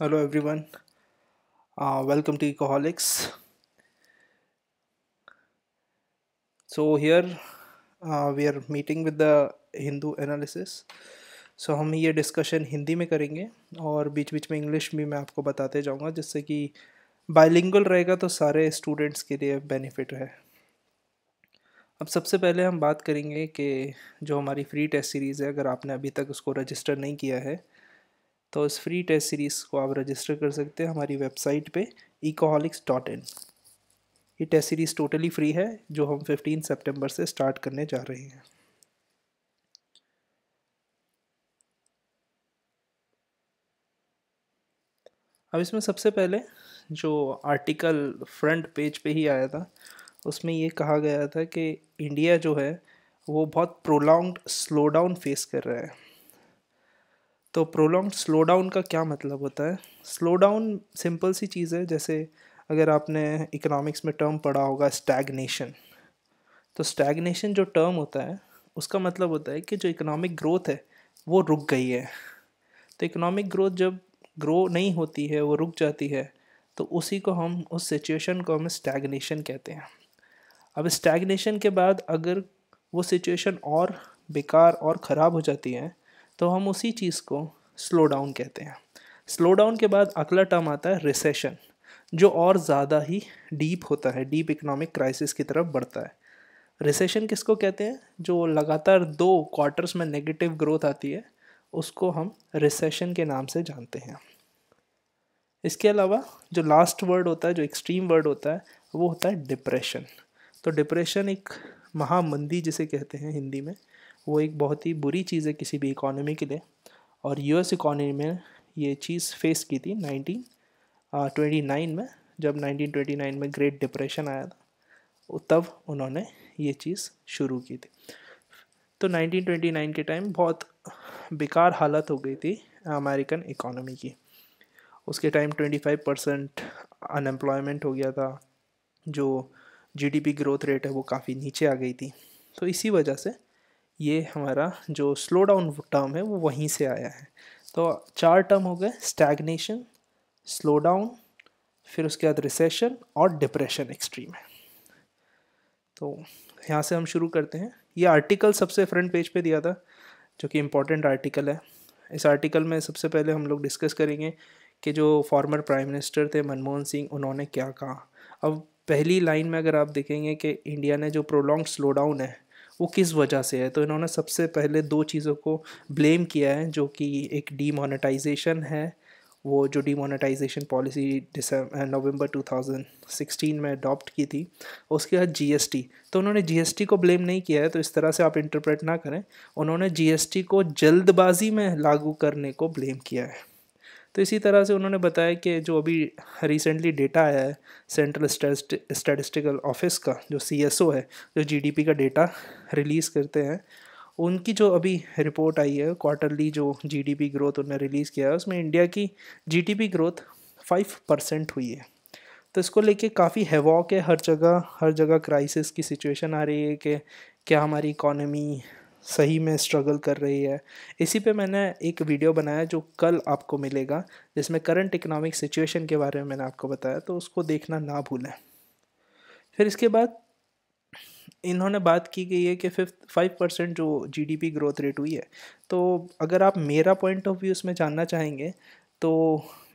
Uh, welcome to Ecoholics. So here uh, we are meeting with the Hindu analysis. सो हम ये discussion Hindi में करेंगे और बीच बीच में इंग्लिश भी मैं आपको बताते जाऊँगा जिससे कि बाइलिंगुअल रहेगा तो सारे स्टूडेंट्स के लिए बेनिफिट है अब सबसे पहले हम बात करेंगे कि जो हमारी फ्री टेस्ट सीरीज़ है अगर आपने अभी तक उसको रजिस्टर नहीं किया है तो इस फ्री टेस्ट सीरीज़ को आप रजिस्टर कर सकते हैं हमारी वेबसाइट पे इकोहॉलिक्स डॉट इन ये टेस्ट सीरीज़ टोटली फ्री है, जो हम 15 सितंबर से स्टार्ट करने जा रहे हैं। अब इसमें सबसे पहले जो आर्टिकल फ्रंट पेज पे ही आया था, उसमें ये कहा गया था कि इंडिया जो है, वो बहुत प्रोलॉन्ग स्लो डाउन फेस कर रहा है। तो प्रोलॉन्ग स्लो डाउन का क्या मतलब होता है? स्लो डाउन सिंपल सी चीज़ है, जैसे अगर आपने इकोनॉमिक्स में टर्म पढ़ा होगा स्टैगनेशन तो स्टैगनेशन जो टर्म होता है, उसका मतलब होता है कि जो इकोनॉमिक ग्रोथ है, वो रुक गई है। तो इकोनॉमिक ग्रोथ जब ग्रो नहीं होती है, वो रुक जाती है तो उसी को हम, उस सिचुएशन को हम स्टैगनेशन कहते हैं। अब स्टैगनेशन के बाद अगर वो सिचुएशन और बेकार और ख़राब हो जाती है तो हम उसी चीज़ को स्लो डाउन कहते हैं। स्लो डाउन के बाद अगला टर्म आता है रिसेशन जो और ज़्यादा ही डीप होता है डीप इकोनॉमिक क्राइसिस की तरफ़ बढ़ता है। रिसेशन किसको कहते हैं? जो लगातार दो क्वार्टर्स में नेगेटिव ग्रोथ आती है, उसको हम रिसेशन के नाम से जानते हैं। इसके अलावा जो लास्ट वर्ड होता है, जो एक्सट्रीम वर्ड होता है, वो होता है डिप्रेशन तो डिप्रेशन एक महामंदी जिसे कहते हैं हिंदी में वो एक बहुत ही बुरी चीज़ है किसी भी इकोनॉमी के लिए। और यूएस इकोनॉमी में ये चीज़ फेस की थी नाइनटीन ट्वेंटी नाइन में, जब नाइनटीन ट्वेंटी नाइन में ग्रेट डिप्रेशन आया था तब उन्होंने ये चीज़ शुरू की थी। तो 1929 के टाइम बहुत बेकार हालत हो गई थी अमेरिकन इकोनॉमी की। उसके टाइम 25 परसेंट अनएम्प्लॉयमेंट हो गया था, जो जीडीपी ग्रोथ रेट है वो काफ़ी नीचे आ गई थी। तो इसी वजह से ये हमारा जो स्लो डाउन टर्म है, वो वहीं से आया है। तो चार टर्म हो गए स्टैगनेशन स्लो डाउन फिर उसके बाद रिसेशन और डिप्रेशन एक्सट्रीम है। तो यहाँ से हम शुरू करते हैं। ये आर्टिकल सबसे फ्रंट पेज पे दिया था, जो कि इम्पोर्टेंट आर्टिकल है। इस आर्टिकल में सबसे पहले हम लोग डिस्कस करेंगे कि जो फॉर्मर प्राइम मिनिस्टर थे मनमोहन सिंह, उन्होंने क्या कहा। अब पहली लाइन में अगर आप देखेंगे कि इंडिया ने जो प्रोलॉन्ग स्लो डाउन है वो किस वजह से है? तो इन्होंने सबसे पहले दो चीज़ों को ब्लेम किया है, जो कि एक डीमोनेटाइजेशन है। वो जो डीमोनेटाइजेशन पॉलिसी नवंबर 2016 में अडॉप्ट की थी, उसके बाद जीएसटी तो उन्होंने जीएसटी को ब्लेम नहीं किया है तो इस तरह से आप इंटरप्रेट ना करें। उन्होंने जीएसटी को जल्दबाजी में लागू करने को ब्लेम किया है। तो इसी तरह से उन्होंने बताया कि जो अभी रिसेंटली डेटा आया है सेंट्रल स्टैटिस्टिकल ऑफ़िस का, जो सीएसओ है, जो जीडीपी का डेटा रिलीज़ करते हैं, उनकी जो अभी रिपोर्ट आई है क्वार्टरली जो जीडीपी ग्रोथ उन्होंने रिलीज़ किया है, उसमें इंडिया की जीडीपी ग्रोथ फाइव परसेंट हुई है। तो इसको लेके काफ़ी हैवॉक है, हर जगह हर जगह क्राइसिस की सिचुएशन आ रही है कि क्या हमारी इकोनॉमी सही में स्ट्रगल कर रही है। इसी पे मैंने एक वीडियो बनाया जो कल आपको मिलेगा, जिसमें करंट इकोनॉमिक सिचुएशन के बारे में मैंने आपको बताया तो उसको देखना ना भूलें। फिर इसके बाद इन्होंने बात की गई है कि फिफ्थ फाइव परसेंट जो जीडीपी ग्रोथ रेट हुई है तो अगर आप मेरा पॉइंट ऑफ़ व्यू उसमें जानना चाहेंगे तो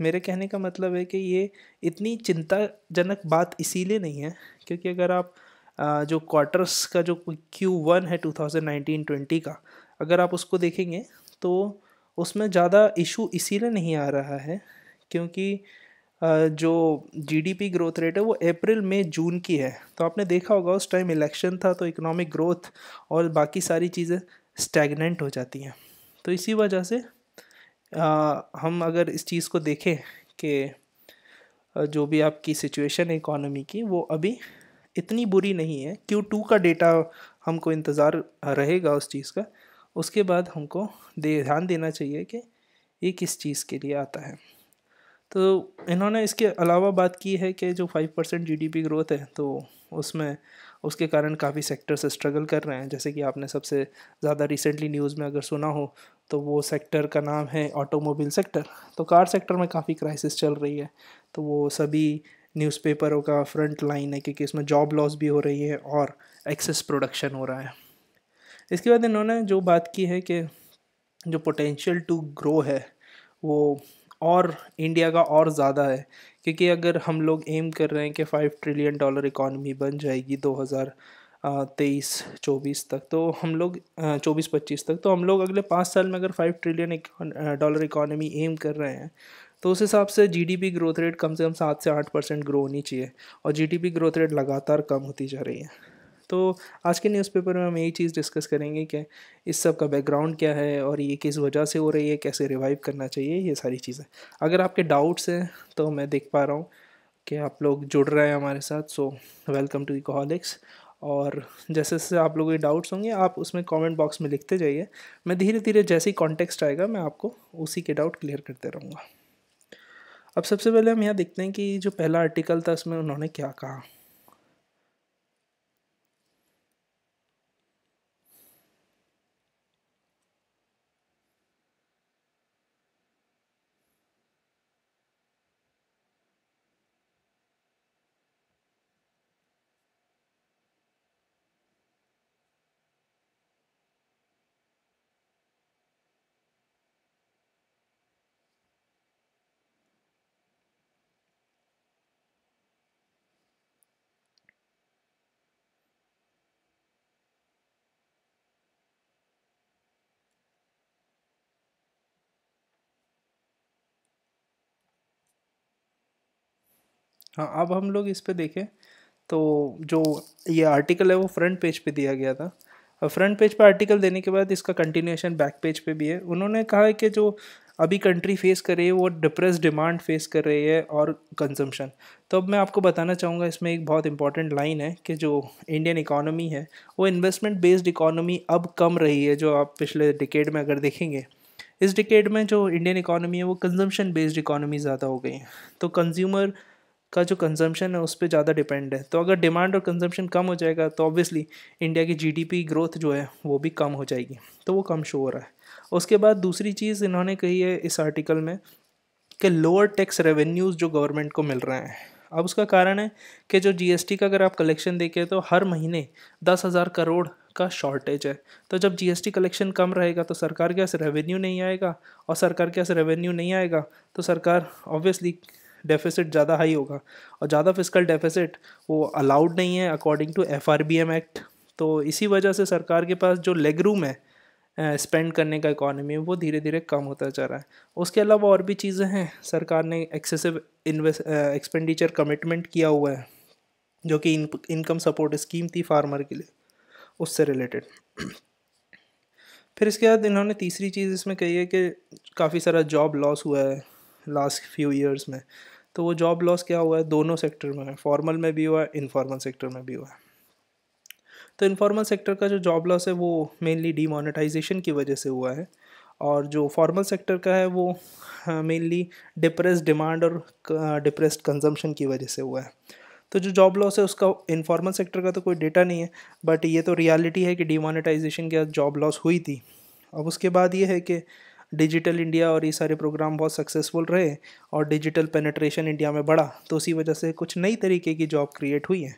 मेरे कहने का मतलब है कि ये इतनी चिंताजनक बात इसीलिए नहीं है, क्योंकि अगर आप जो क्वार्टर्स का जो क्यू वन है 2019-20 का अगर आप उसको देखेंगे तो उसमें ज़्यादा इशू इसीलिए नहीं आ रहा है क्योंकि जो जीडीपी ग्रोथ रेट है वो अप्रैल मई जून की है। तो आपने देखा होगा उस टाइम इलेक्शन था तो इकोनॉमिक ग्रोथ और बाकी सारी चीज़ें स्टैगनेंट हो जाती हैं। तो इसी वजह से आ, हम अगर इस चीज़ को देखें कि जो भी आपकी सिचुएशन है इकोनॉमी की वो अभी इतनी बुरी नहीं है, क्यू टू का डेटा हमको इंतज़ार रहेगा उस चीज़ का, उसके बाद हमको दे, ध्यान देना चाहिए कि ये किस चीज़ के लिए आता है। तो इन्होंने इसके अलावा बात की है कि जो फाइव परसेंट जी ग्रोथ है तो उसमें, उसके कारण काफ़ी सेक्टर्स स्ट्रगल कर रहे हैं। जैसे कि आपने सबसे ज़्यादा रिसेंटली न्यूज़ में अगर सुना हो तो वो सेक्टर का नाम है ऑटोमोबाइल सेक्टर तो कार सेक्टर में काफ़ी क्राइसिस चल रही है तो वो सभी न्यूज़पेपरों का फ्रंट लाइन है क्योंकि इसमें जॉब लॉस भी हो रही है और एक्सेस प्रोडक्शन हो रहा है। इसके बाद इन्होंने जो बात की है कि जो पोटेंशियल टू ग्रो है, वो और इंडिया का और ज़्यादा है, क्योंकि अगर हम लोग एम कर रहे हैं कि फाइव ट्रिलियन डॉलर इकॉनमी बन जाएगी दो हज़ार तेईस, चौबीस तक तो हम लोग चौबीस पच्चीस तक तो हम लोग अगले पाँच साल में अगर five trillion dollar economy aim कर रहे हैं तो उस हिसाब से जीडीपी ग्रोथ रेट कम से कम सात से आठ परसेंट ग्रो होनी चाहिए और जीडीपी ग्रोथ रेट लगातार कम होती जा रही है। तो आज के न्यूज़पेपर में हम यही चीज़ डिस्कस करेंगे कि इस सब का बैकग्राउंड क्या है और ये किस वजह से हो रही है, कैसे रिवाइव करना चाहिए, ये सारी चीज़ें। अगर आपके डाउट्स हैं तो मैं देख पा रहा हूँ कि आप लोग जुड़ रहे हैं हमारे साथ सो वेलकम टू इकोहॉलिक्स और जैसे जैसे आप लोगों के डाउट्स होंगे, आप उसमें कमेंट बॉक्स में लिखते जाइए। मैं धीरे धीरे जैसे ही कॉन्टेक्स्ट आएगा, मैं आपको उसी के डाउट क्लियर करते रहूँगा। अब सबसे पहले हम यहाँ देखते हैं कि जो पहला आर्टिकल था, उसमें उन्होंने क्या कहा। हाँ अब हम लोग इस पर देखें तो जो ये आर्टिकल है वो फ्रंट पेज पे दिया गया था। और फ्रंट पेज पे आर्टिकल देने के बाद इसका कंटिन्यूशन बैक पेज पे भी है। उन्होंने कहा है कि जो अभी कंट्री फेस कर रही है, वो डिप्रेस डिमांड फेस कर रही है और कंजम्पशन तो अब मैं आपको बताना चाहूँगा, इसमें एक बहुत इंपॉर्टेंट लाइन है कि जो इंडियन इकोनॉमी है, वो इन्वेस्टमेंट बेस्ड इकोनॉमी अब कम रही है, जो आप पिछले डिकेड में अगर देखेंगे। इस डिकेड में जो इंडियन इकोनॉमी है, वो कंजम्पशन बेस्ड इकोनॉमी ज़्यादा हो गई है। तो कंज्यूमर का जो कंजम्पशन है, उस पर ज़्यादा डिपेंड है। तो अगर डिमांड और कंजम्पशन कम हो जाएगा तो ऑब्वियसली इंडिया की जीडीपी ग्रोथ जो है, वो भी कम हो जाएगी। तो वो कम शो हो रहा है। उसके बाद दूसरी चीज़ इन्होंने कही है इस आर्टिकल में कि लोअर टैक्स रेवेन्यूज़ जो गवर्नमेंट को मिल रहे हैं। अब उसका कारण है कि जो जीएसटी का अगर आप कलेक्शन देखें तो हर महीने दस हज़ार करोड़ का शॉर्टेज है। तो जब जीएसटी कलेक्शन कम रहेगा तो सरकार के पास रेवेन्यू नहीं आएगा और सरकार के पास रेवेन्यू नहीं आएगा तो सरकार ऑब्वियसली डेफिसिट ज़्यादा हाई होगा और ज़्यादा फ़िज़िकल डेफिसिट वो अलाउड नहीं है अकॉर्डिंग टू एफआरबीएम एक्ट तो इसी वजह से सरकार के पास जो लेग रूम है स्पेंड करने का इकोनॉमी वो धीरे धीरे कम होता जा रहा है। उसके अलावा और भी चीज़ें हैं। सरकार ने एक्सेसिव एक्सपेंडिचर कमिटमेंट किया हुआ है, जो कि इनकम सपोर्ट स्कीम थी फार्मर के लिए, उससे रिलेटेड फिर इसके बाद इन्होंने तीसरी चीज़ इसमें कही है कि काफ़ी सारा जॉब लॉस हुआ है लास्ट फ्यू ईयर्स में। तो वो जॉब लॉस क्या हुआ है? दोनों सेक्टर में है। फॉर्मल में भी हुआ है इनफॉर्मल सेक्टर में भी हुआ है। तो इनफॉर्मल सेक्टर का जो जॉब लॉस है, वो मेनली डीमोनेटाइजेशन की वजह से हुआ है। और जो फॉर्मल सेक्टर का है, वो मेनली डिप्रेस डिमांड और डिप्रेस्ड कंजम्पशन की वजह से हुआ है। तो जो जॉब लॉस है, उसका इनफॉर्मल सेक्टर का तो कोई डेटा नहीं है बट ये तो रियलिटी है कि डीमोनेटाइजेशन के बाद जॉब लॉस हुई थी। अब उसके बाद ये है कि डिजिटल इंडिया और ये सारे प्रोग्राम बहुत सक्सेसफुल रहे और डिजिटल पेनेट्रेशन इंडिया में बढ़ा तो उसी वजह से कुछ नई तरीके की जॉब क्रिएट हुई है।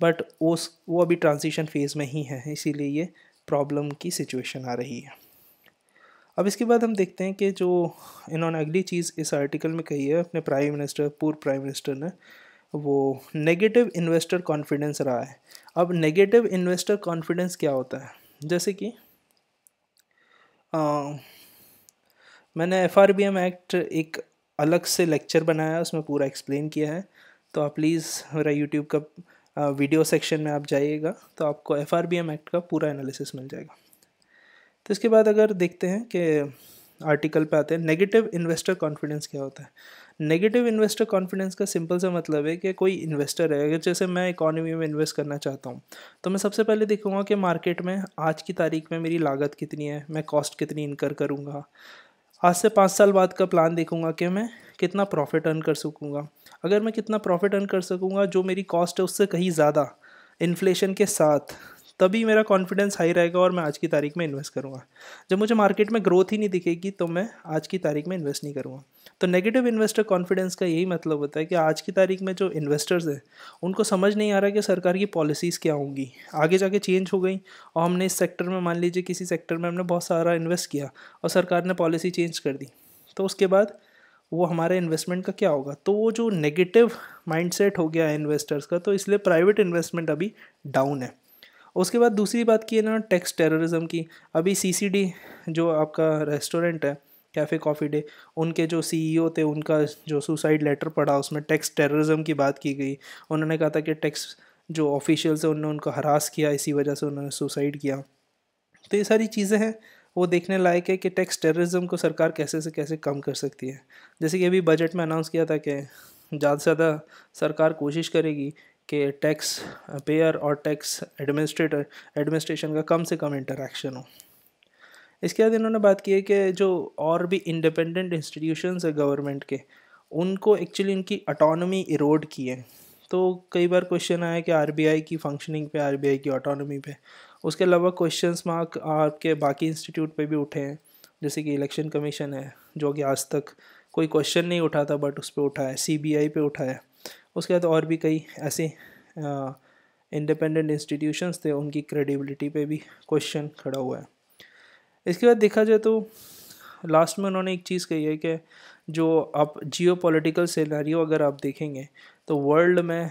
बट उस वो अभी ट्रांजिशन फ़ेज़ में ही है इसीलिए ये प्रॉब्लम की सिचुएशन आ रही है। अब इसके बाद हम देखते हैं कि जो इन्होंने अगली चीज़ इस आर्टिकल में कही है अपने प्राइम मिनिस्टर पूर्व प्राइम मिनिस्टर ने वो नेगेटिव इन्वेस्टर कॉन्फिडेंस रहा है। अब नेगेटिव इन्वेस्टर कॉन्फिडेंस क्या होता है? जैसे कि आ, मैंने F R B M act एक अलग से लेक्चर बनाया, उसमें पूरा एक्सप्लेन किया है। तो आप प्लीज़ मेरा यूट्यूब का वीडियो सेक्शन में आप जाइएगा तो आपको F R B M act का पूरा एनालिसिस मिल जाएगा। तो इसके बाद अगर देखते हैं कि आर्टिकल पे आते हैं नेगेटिव इन्वेस्टर कॉन्फिडेंस क्या होता है? नेगेटिव इन्वेस्टर कॉन्फिडेंस का सिंपल सा मतलब है कि कोई इन्वेस्टर है, अगर जैसे मैं इकोनॉमी में इन्वेस्ट करना चाहता हूँ तो मैं सबसे पहले देखूँगा कि मार्केट में आज की तारीख में मेरी लागत कितनी है, मैं कॉस्ट कितनी इनकर करूँगा आज से पाँच साल बाद का प्लान देखूँगा कि मैं कितना प्रॉफिट अर्न कर सकूँगा। अगर मैं कितना प्रॉफिट अर्न कर सकूँगा, जो मेरी कॉस्ट है उससे कहीं ज़्यादा इन्फ्लेशन के साथ, तभी मेरा कॉन्फिडेंस हाई रहेगा और मैं आज की तारीख में इन्वेस्ट करूँगा। जब मुझे मार्केट में ग्रोथ ही नहीं दिखेगी तो मैं आज की तारीख में इन्वेस्ट नहीं करूँगा। तो नेगेटिव इन्वेस्टर कॉन्फिडेंस का यही मतलब होता है कि आज की तारीख में जो इन्वेस्टर्स हैं, उनको समझ नहीं आ रहा कि सरकार की पॉलिसीज़ क्या होंगी। आगे जाके चेंज हो गई और हमने इस सेक्टर में, मान लीजिए किसी सेक्टर में हमने बहुत सारा इन्वेस्ट किया और सरकार ने पॉलिसी चेंज कर दी तो उसके बाद वो हमारे इन्वेस्टमेंट का क्या होगा? तो वो जो नेगेटिव माइंडसेट हो गया है इन्वेस्टर्स का तो इसलिए प्राइवेट इन्वेस्टमेंट अभी डाउन है। उसके बाद दूसरी बात की है ना टैक्स टेररिज्म की। अभी सीसीडी जो आपका रेस्टोरेंट है कैफ़े कॉफ़ी डे उनके जो सीईओ थे, उनका जो सुसाइड लेटर पढ़ा, उसमें टैक्स टेररिज्म की बात की गई। उन्होंने कहा था कि टैक्स जो ऑफिशियल्स है उन्होंने उनको हरास किया, इसी वजह से उन्होंने सुसाइड किया। तो ये सारी चीज़ें हैं, वो देखने लायक है कि टैक्स टेररिज्म को सरकार कैसे से कैसे कम कर सकती है। जैसे कि अभी बजट में अनाउंस किया था कि ज़्यादा से ज़्यादा सरकार कोशिश करेगी कि टैक्स पेयर और टैक्स एडमिनिस्ट्रेटर एडमिनिस्ट्रेशन का कम से कम इंटरेक्शन हो। इसके बाद इन्होंने बात की है कि जो और भी इंडिपेंडेंट इंस्टीट्यूशंस है गवर्नमेंट के, उनको एक्चुअली उनकी अटोनमी इरोड की है। तो कई बार क्वेश्चन आया कि आरबीआई की फंक्शनिंग पे आरबीआई की ऑटोनॉमी पे। उसके अलावा क्वेश्चन मार्क आपके बाकी इंस्टीट्यूट पे भी उठे हैं। जैसे कि इलेक्शन कमीशन है, जो कि आज तक कोई क्वेश्चन नहीं उठा था बट उस पर उठा है सी बी आई पे उठा है। उसके बाद और भी कई ऐसे इंडिपेंडेंट इंस्टीट्यूशंस थे, उनकी क्रेडिबिलिटी पे भी क्वेश्चन खड़ा हुआ है। इसके बाद देखा जाए तो लास्ट में उन्होंने एक चीज़ कही है कि जो आप जियो पोलिटिकल सिनारियो अगर आप देखेंगे तो वर्ल्ड में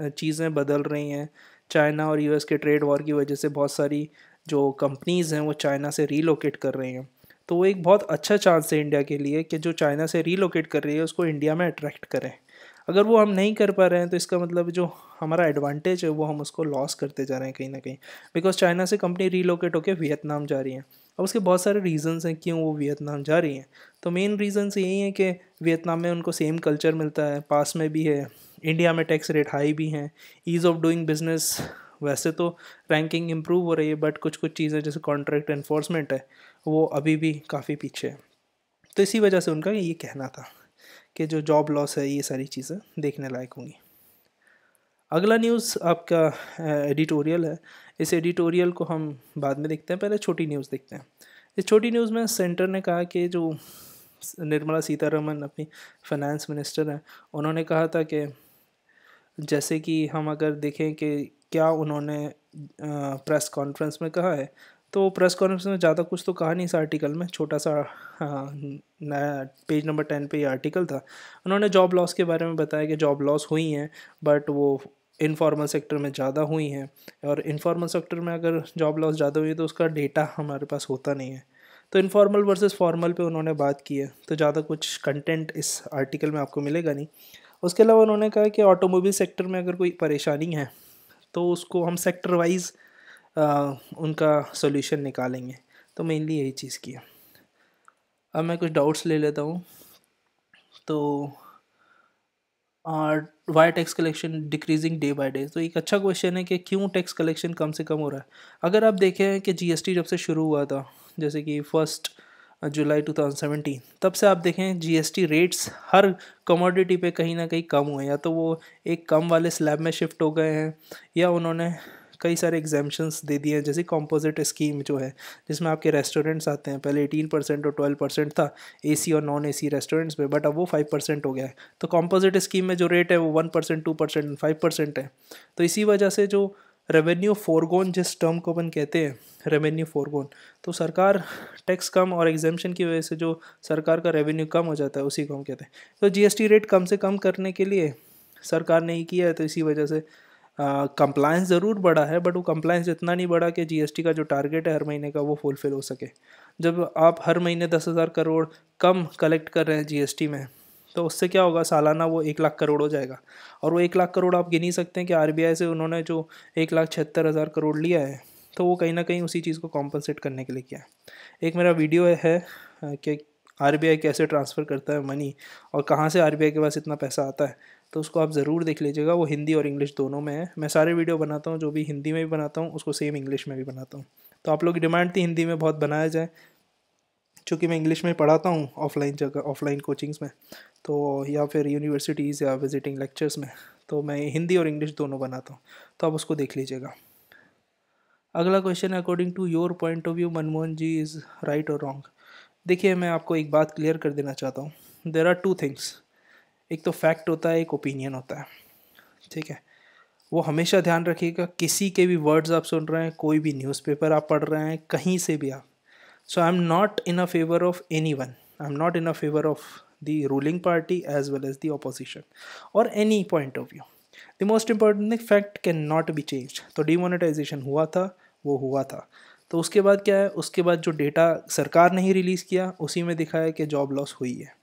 चीज़ें बदल रही हैं। चाइना और यूएस के ट्रेड वॉर की वजह से बहुत सारी जो कंपनीज़ हैं, वो चाइना से रीलोकेट कर रही हैं। तो वो एक बहुत अच्छा चांस है इंडिया के लिए कि जो चाइना से रीलोकेट कर रही है, उसको इंडिया में अट्रैक्ट करें। अगर वो हम नहीं कर पा रहे हैं तो इसका मतलब जो हमारा एडवांटेज है, वो हम उसको लॉस करते जा रहे हैं कहीं ना कहीं। बिकॉज़ चाइना से कंपनी रीलोकेट होकर वियतनाम जा रही है। अब उसके बहुत सारे रीजंस हैं क्यों वो वियतनाम जा रही हैं। तो मेन रीजंस यही हैं कि वियतनाम में उनको सेम कल्चर मिलता है, पास में भी है इंडिया में टैक्स रेट हाई भी हैं ईज़ ऑफ़ डूइंग बिज़नेस वैसे तो रैंकिंग इम्प्रूव हो रही है बट कुछ कुछ चीज़ें जैसे कॉन्ट्रैक्ट इन्फोर्समेंट है, वो अभी भी काफ़ी पीछे है। तो इसी वजह से उनका ये कहना था कि जो जॉब लॉस है, ये सारी चीज़ें देखने लायक होंगी। अगला न्यूज़ आपका एडिटोरियल है। इस एडिटोरियल को हम बाद में देखते हैं, पहले छोटी न्यूज़ देखते हैं। इस छोटी न्यूज़ में सेंटर ने कहा कि जो निर्मला सीतारमन अपनी फाइनेंस मिनिस्टर हैं, उन्होंने कहा था कि जैसे कि हम अगर देखें कि क्या उन्होंने प्रेस कॉन्फ्रेंस में कहा है तो प्रेस कॉन्फ्रेंस में ज़्यादा कुछ तो कहा नहीं इस आर्टिकल में। छोटा सा नया पेज नंबर टेन पे ये आर्टिकल था। उन्होंने जॉब लॉस के बारे में बताया कि जॉब लॉस हुई हैं बट वो इनफॉर्मल सेक्टर में ज़्यादा हुई हैं और इनफॉर्मल सेक्टर में अगर जॉब लॉस ज़्यादा हुई है तो उसका डेटा हमारे पास होता नहीं है। तो इनफॉर्मल वर्सेस फॉर्मल पे उन्होंने बात की है तो ज़्यादा कुछ कंटेंट इस आर्टिकल में आपको मिलेगा नहीं। उसके अलावा उन्होंने कहा कि ऑटोमोबाइल सेक्टर में अगर कोई परेशानी है तो उसको हम सेक्टर वाइज उनका सोल्यूशन निकालेंगे। तो मेनली यही चीज़ की है। अब मैं कुछ डाउट्स ले लेता हूँ। तो why tax collection decreasing day by day तो एक अच्छा क्वेश्चन है कि क्यों टैक्स कलेक्शन कम से कम हो रहा है? अगर आप देखें कि जीएसटी जब से शुरू हुआ था, जैसे कि फ़र्स्ट जुलाई 2017 तब से आप देखें जीएसटी रेट्स हर कमोडिटी पे कहीं ना कहीं कम हुए या तो वो एक कम वाले स्लैब में शिफ्ट हो गए हैं, या उन्होंने कई सारे एग्जामेशंस दे दिए हैं। जैसे कॉम्पोजिट स्कीम जो है, जिसमें आपके रेस्टोरेंट्स आते हैं। पहले एटीन परसेंट और ट्वेल्व परसेंट था एसी और नॉन एसी रेस्टोरेंट्स में बट अब वो फाइव परसेंट हो गया है। तो कॉम्पोजिट स्कीम में जो रेट है, वो one percent two percent five percent है। तो इसी वजह से जो रेवेन्यू फोरगोन जिस टर्म को अपन कहते हैं रेवेन्यू फोरगोन तो सरकार टैक्स कम और एग्जामेशन की वजह से जो सरकार का रेवेन्यू कम हो जाता है, उसी को हम कहते हैं। तो जीएसटी रेट कम से कम करने के लिए सरकार ने ही किया है तो इसी वजह से कंप्लायंस ज़रूर बढ़ा है बट वो कंप्लायंस इतना नहीं बढ़ा कि जीएसटी का जो टारगेट है हर महीने का वो फुलफिल हो सके। जब आप हर महीने दस हज़ार करोड़ कम कलेक्ट कर रहे हैं जीएसटी में तो उससे क्या होगा? सालाना वो एक लाख करोड़ हो जाएगा। और वो एक लाख करोड़ आप गिन सकते हैं कि आरबीआई से उन्होंने जो एक लाख छिहत्तर हज़ार करोड़ लिया है तो वो कहीं ना कहीं उसी चीज़ को कॉम्पनसेट करने के लिए किया है। एक मेरा वीडियो है कि आरबीआई कैसे ट्रांसफ़र करता है मनी और कहाँ से आरबीआई के पास इतना पैसा आता है? तो उसको आप ज़रूर देख लीजिएगा, वो हिंदी और इंग्लिश दोनों में है। मैं सारे वीडियो बनाता हूँ, जो भी हिंदी में भी बनाता हूँ, उसको सेम इंग्लिश में भी बनाता हूँ। तो आप लोग की डिमांड थी हिंदी में बहुत बनाया जाए। चूँकि मैं इंग्लिश में पढ़ाता हूँ ऑफलाइन जगह ऑफलाइन कोचिंग्स में तो या फिर यूनिवर्सिटीज़ या विजिटिंग लेक्चर्स में तो मैं हिंदी और इंग्लिश दोनों बनाता हूँ। तो आप उसको देख लीजिएगा। अगला question according to your point of view Manmohan ji is right और रॉन्ग देखिए, मैं आपको एक बात क्लियर कर देना चाहता हूँ। देर आर टू थिंग्स एक तो फैक्ट होता है, एक ओपिनियन होता है। ठीक है? वो हमेशा ध्यान रखिएगा, किसी के भी वर्ड्स आप सुन रहे हैं, कोई भी न्यूज़पेपर आप पढ़ रहे हैं, कहीं से भी आप। So I am not in a favour of any one I am not in a favour of the ruling party as well as the opposition और any point of view the most important fact can not be change तो demonetisation हुआ था, वो हुआ था। तो उसके बाद क्या है? उसके बाद जो डेटा सरकार ने ही रिलीज़ किया, उसी में दिखाया कि जॉब लॉस हुई है।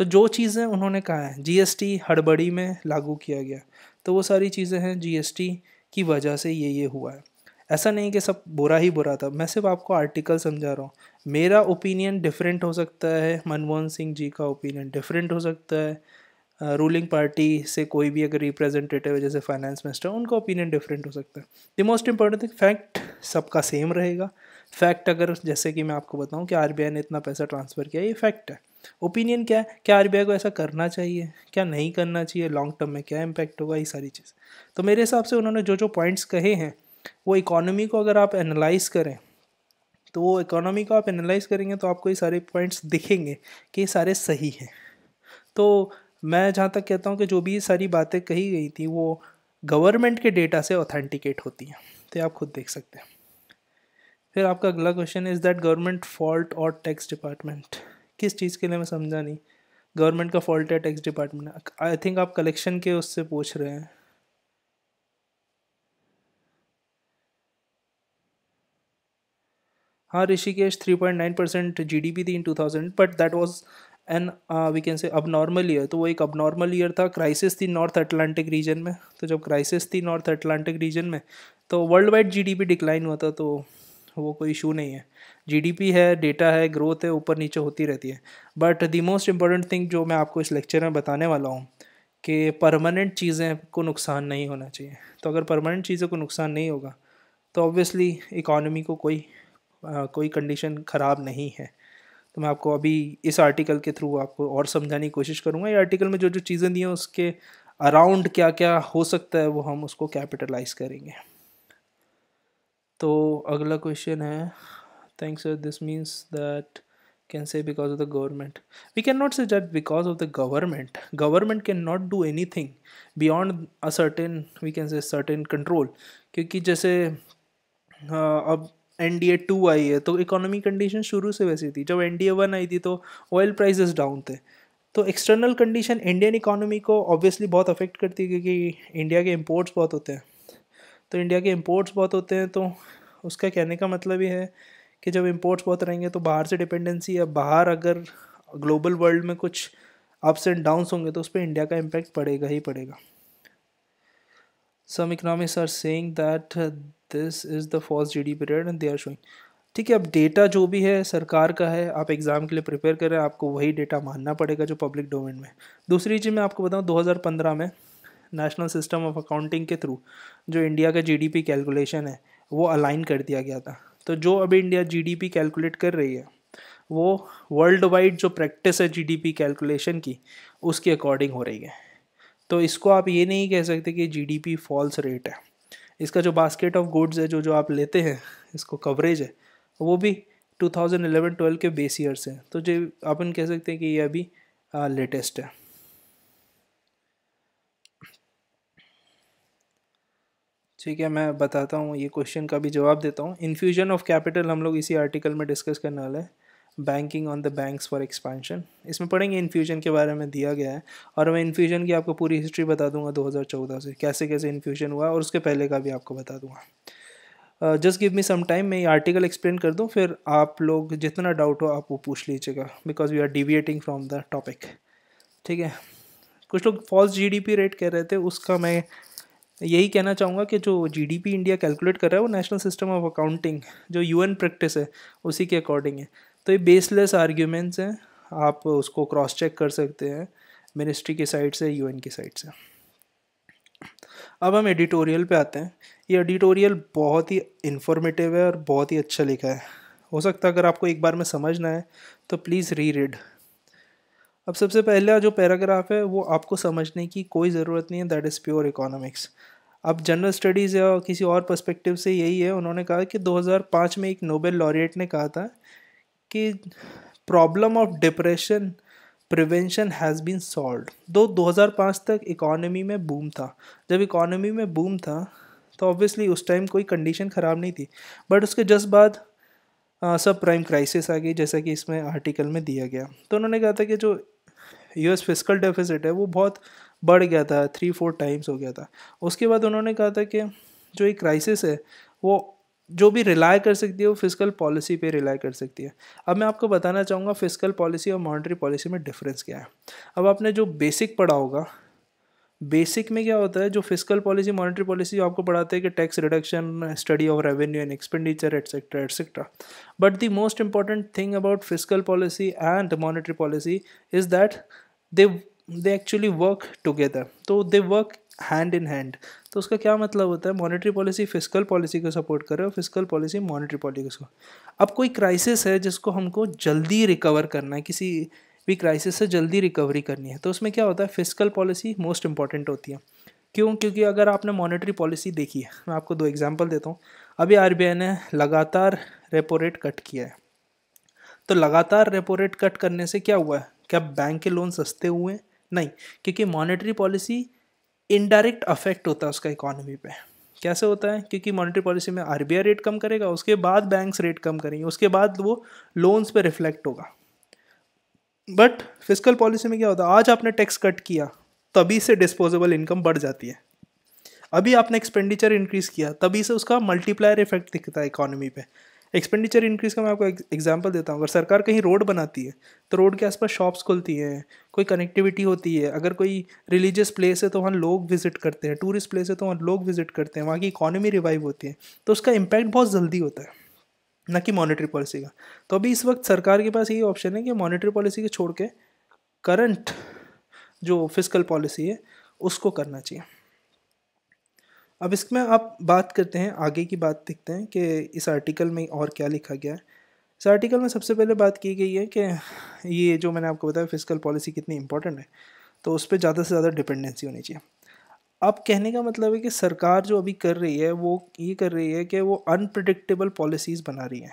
तो जो चीज़ें उन्होंने कहा है जीएसटी हड़बड़ी में लागू किया गया तो वो सारी चीज़ें हैं जीएसटी की वजह से ये ये हुआ है। ऐसा नहीं कि सब बुरा ही बुरा था, मैं सिर्फ़ आपको आर्टिकल समझा रहा हूँ। मेरा ओपिनियन डिफरेंट हो सकता है, मनमोहन सिंह जी का ओपिनियन डिफरेंट हो सकता है। रूलिंग पार्टी से कोई भी अगर रिप्रेजेंटेटिव है, जैसे फाइनेंस मिनिस्टर उनका ओपिनियन डिफरेंट हो सकता है। The most important thing fact सबका सेम रहेगा। फैक्ट अगर, जैसे कि मैं आपको बताऊँ कि आरबीआई ने इतना पैसा ट्रांसफ़र किया, ये फैक्ट है। ओपिनियन क्या है? क्या आरबीआई को ऐसा करना चाहिए? क्या नहीं करना चाहिए? लॉन्ग टर्म में क्या इम्पैक्ट होगा? ये सारी चीज़। तो मेरे हिसाब से उन्होंने जो जो पॉइंट्स कहे हैं, वो इकोनॉमी को अगर आप एनालाइज करें तो वो इकोनॉमी को आप एनालाइज करेंगे तो आपको ये सारे पॉइंट्स दिखेंगे कि ये सारे सही हैं। तो मैं जहाँ तक कहता हूँ कि जो भी ये सारी बातें कही गई थी, वो गवर्नमेंट के डेटा से ऑथेंटिकेट होती हैं। तो आप खुद देख सकते हैं। फिर आपका अगला question is that government fault और टैक्स डिपार्टमेंट किस चीज़ के लिए मैं समझा नहीं। गवर्नमेंट का फॉल्ट है, टैक्स डिपार्टमेंट आई थिंक आप कलेक्शन के उससे पूछ रहे हैं। हाँ Rishikesh three point nine percent G D P थी in two thousand but that was an we can say abnormal year तो वो एक अब नॉर्मल ईयर था। क्राइसिस थी नॉर्थ अटलांटिक रीजन में। तो जब क्राइसिस थी नॉर्थ अटलांटिक रीजन में तो worldwide G D P decline हुआ था तो वो कोई इशू नहीं है। जीडीपी है डेटा है ग्रोथ है ऊपर नीचे होती रहती है। But the most important thing जो मैं आपको इस लेक्चर में बताने वाला हूँ कि परमानेंट चीज़ें को नुकसान नहीं होना चाहिए। तो अगर परमानेंट चीज़ों को नुकसान नहीं होगा तो ऑब्वियसली इकॉनमी को कोई आ, कोई कंडीशन ख़राब नहीं है। तो मैं आपको अभी इस आर्टिकल के थ्रू आपको और समझाने की कोशिश करूँगा। ये आर्टिकल में जो जो चीज़ें दी हैं उसके अराउंड क्या क्या हो सकता है वो हम उसको कैपिटलाइज करेंगे। तो अगला क्वेश्चन है thanks sir this means that can say because of the government we can not say that because of the government government can not do any thing beyond a certain we can say certain control क्योंकि जैसे अब N D A two आई है तो economy condition शुरू से वैसी थी। जब एन डी ए वन आई थी तो ऑयल प्राइजेस डाउन थे। तो एक्सटर्नल कंडीशन इंडियन इकोनॉमी को ऑब्वियसली बहुत अफेक्ट करती है, क्योंकि इंडिया के इम्पोर्ट्स बहुत होते हैं। तो इंडिया के इम्पोर्ट्स बहुत होते हैं तो उसका कहने का मतलब ये है कि जब इम्पोर्ट्स बहुत रहेंगे तो बाहर से डिपेंडेंसी या बाहर अगर ग्लोबल वर्ल्ड में कुछ अप्स एंड डाउन्स होंगे तो उस पर इंडिया का इम्पैक्ट पड़ेगा ही पड़ेगा। Some economics are saying that this is the false G D period and they are showing ठीक है, अब डेटा जो भी है, सरकार का है, आप एग्ज़ाम के लिए प्रिपेयर करें आपको वही डेटा मानना पड़ेगा जो पब्लिक डोमेन में दूसरी चीज़ मैं आपको बताऊँ 2015 में नेशनल सिस्टम ऑफ़ अकाउंटिंग के थ्रू जो इंडिया का जीडीपी कैलकुलेशन है, वो अलाइन कर दिया गया था। तो जो अभी इंडिया जीडीपी कैलकुलेट कर रही है, वो वर्ल्ड वाइड जो प्रैक्टिस है जीडीपी कैलकुलेशन की, उसके अकॉर्डिंग हो रही है। तो इसको आप ये नहीं कह सकते कि जीडीपी फॉल्स रेट है। इसका जो बास्केट ऑफ़ गुड्स है, जो जो आप लेते हैं, इसको कवरेज है, वो भी 2011-12 के बेस ईयर से तो जो अपन कह सकते हैं कि ये अभी लेटेस्ट है। ठीक है, मैं बताता हूँ, ये क्वेश्चन का भी जवाब देता हूँ। इन्फ्यूजन ऑफ़ कैपिटल हम लोग इसी आर्टिकल में डिस्कस करने वाले हैं। Banking on the banks for expansion इसमें पढ़ेंगे इन्फ्यूजन के बारे में दिया गया है और मैं इन्फ्यूजन की आपको पूरी हिस्ट्री बता दूँगा 2014 से, कैसे कैसे इन्फ्यूजन हुआ और उसके पहले का भी आपको बता दूँगा। Just give me some time मैं ये आर्टिकल एक्सप्लेन कर दूँ, फिर आप लोग जितना डाउट हो, आप वो पूछ लीजिएगा because we are deviating from the topic ठीक है? कुछ लोग फॉल्स जीडीपी रेट कह रहे थे, उसका मैं यही कहना चाहूँगा कि जो जीडीपी इंडिया कैलकुलेट कर रहा है, वो नेशनल सिस्टम ऑफ़ अकाउंटिंग जो यूएन प्रैक्टिस है, उसी के अकॉर्डिंग है। तो ये बेसलेस आर्ग्यूमेंट्स हैं, आप उसको क्रॉस चेक कर सकते हैं मिनिस्ट्री की साइड से यूएन की साइड से। अब हम एडिटोरियल पे आते हैं। ये एडिटोरियल बहुत ही इन्फॉर्मेटिव है और बहुत ही अच्छा लिखा है। हो सकता है अगर आपको एक बार में समझना है तो प्लीज़ री रीड अब सबसे पहला जो पैराग्राफ है, वो आपको समझने की कोई ज़रूरत नहीं है दैट इज़ प्योर इकोनॉमिक्स अब जनरल स्टडीज़ या किसी और पर्सपेक्टिव से यही है, उन्होंने कहा कि 2005 में एक नोबेल लॉरिएट ने कहा था कि problem of depression prevention has been solve दो 2005 तक इकोनॉमी में बूम था। जब इकोनॉमी में बूम था तो ऑब्वियसली उस टाइम कोई कंडीशन ख़राब नहीं थी। बट उसके जस्ट बाद सब प्राइम क्राइसिस आ गई, जैसा कि इसमें आर्टिकल में दिया गया। तो उन्होंने कहा था कि जो यूएस फ़िज़िकल डेफिसिट है, वो बहुत बढ़ गया था थ्री फोर टाइम्स हो गया था। उसके बाद उन्होंने कहा था कि जो ये क्राइसिस है, वो जो भी रिलाय कर सकती है, वो फ़िज़िकल पॉलिसी पे रिलाय कर सकती है। अब मैं आपको बताना चाहूँगा फ़िज़िकल पॉलिसी और मॉनिटरी पॉलिसी में डिफरेंस क्या है। अब आपने जो बेसिक पढ़ा होगा बेसिक में क्या होता है, जो फ़िज़िकल पॉलिसी मॉनेटरी पॉलिसी आपको पढ़ाते हैं कि tax reduction study of revenue and expenditure etcetera etcetera but the most important thing about physical policy and monetary policy is that they they actually work together तो they work hand in hand तो उसका क्या मतलब होता है? Monetary policy physical policy को support करे और फ़िज़िकल पॉलिसी मॉनेटरी पॉलिसी को. अब कोई क्राइसिस है जिसको हमको जल्दी रिकवर करना है, किसी भी क्राइसिस से जल्दी रिकवरी करनी है। तो उसमें क्या होता है? फ़िज़िकल पॉलिसी मोस्ट इंपॉर्टेंट होती है। क्यों? क्योंकि अगर आपने मॉनेटरी पॉलिसी देखी है, मैं आपको दो एग्जांपल देता हूँ। अभी आरबीआई ने लगातार रेपो रेट कट किया है। तो लगातार रेपो रेट कट करने से क्या हुआ है? क्या बैंक के लोन सस्ते हुए नहीं, क्योंकि मॉनेटरी पॉलिसी इनडायरेक्ट अफेक्ट होता है उसका इकोनॉमी पे। कैसे होता है? क्योंकि मॉनेटरी पॉलिसी में आरबीआई रेट कम करेगा, उसके बाद बैंक्स रेट कम करेंगे, उसके बाद वो लोन्स पे रिफ्लेक्ट होगा। बट फ़िज़िकल पॉलिसी में क्या होता है? आज आपने टैक्स कट किया, तभी से डिस्पोजेबल इनकम बढ़ जाती है। अभी आपने एक्सपेंडिचर इंक्रीज़ किया, तभी से उसका मल्टीप्लायर इफ़ेक्ट दिखता है इकोनॉमी पे। एक्सपेंडिचर इंक्रीज़ का मैं आपको एग्जांपल देता हूँ। अगर सरकार कहीं रोड बनाती है तो रोड के आसपास शॉप्स खुलती हैं, कोई कनेक्टिविटी होती है, अगर कोई रिलीजियस प्लेस है तो वहाँ लोग विज़िट करते हैं टूरिस्ट प्लेस है तो वहाँ लोग विज़िट करते हैं, वहाँ की इकोनॉमी रिवाइव होती है तो उसका इम्पैक्ट बहुत जल्दी होता है। ना कि मॉनेटरी पॉलिसी का। तो अभी इस वक्त सरकार के पास यही ऑप्शन है कि मॉनेटरी पॉलिसी के छोड़ के करंट जो फ़िज़िकल पॉलिसी है, उसको करना चाहिए। अब इसमें आप बात करते हैं, आगे की बात देखते हैं कि इस आर्टिकल में और क्या लिखा गया है। इस आर्टिकल में सबसे पहले बात की गई है कि ये जो मैंने आपको बताया फ़िज़िकल पॉलिसी कितनी इंपॉर्टेंट है तो उस पर ज़्यादा से ज़्यादा डिपेंडेंसी होनी चाहिए। अब कहने का मतलब है कि सरकार जो अभी कर रही है, वो ये कर रही है कि वो अनप्रडिक्टेबल पॉलिसीज़ बना रही है।